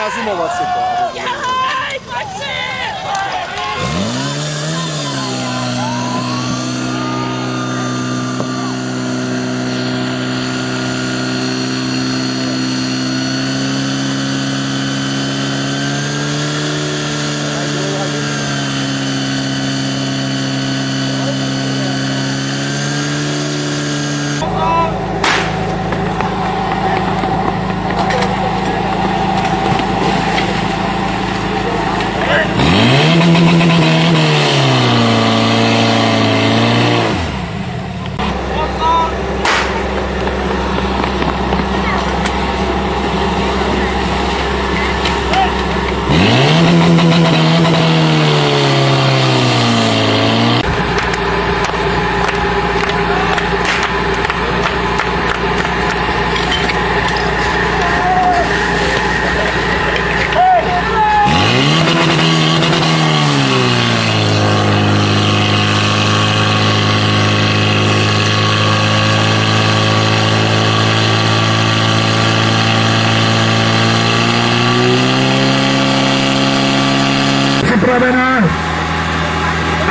نظیم آورد شد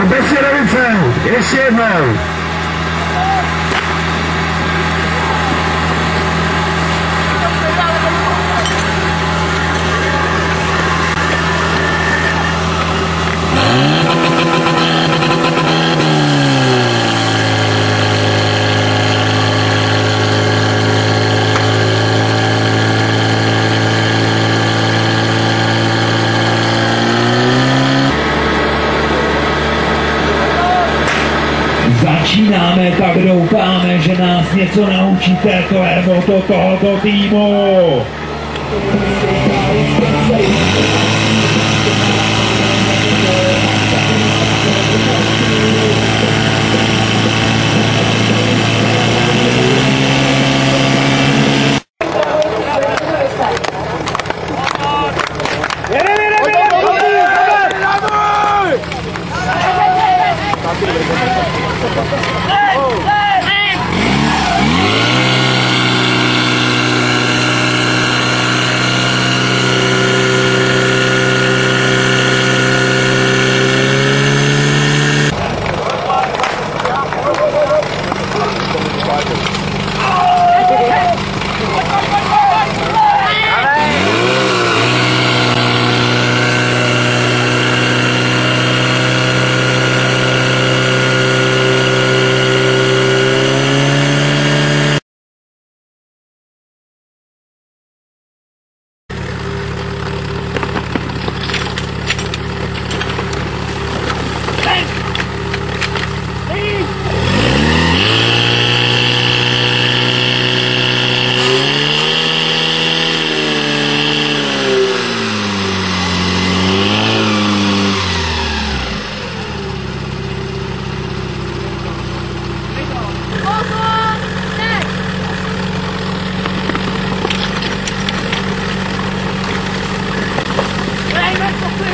Cabeceira de ferro, esse é velho. Nás něco naučíte to tohoto týmu.